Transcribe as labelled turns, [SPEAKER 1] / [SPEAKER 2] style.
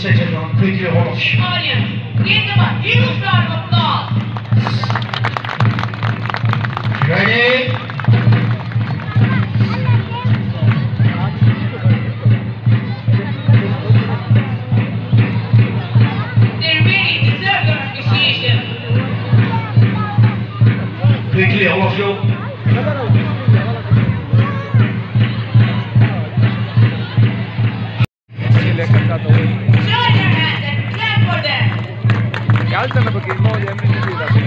[SPEAKER 1] settled on. Quickly, all of you.
[SPEAKER 2] Audience, give them a huge round of applause.
[SPEAKER 1] Ready?
[SPEAKER 2] They really deserve your appreciation.
[SPEAKER 1] Quickly, all of you.
[SPEAKER 2] Show your hands
[SPEAKER 3] யாழ்த்தாண ಬಗ್ಗೆ
[SPEAKER 1] ಇನ್ನೂ M L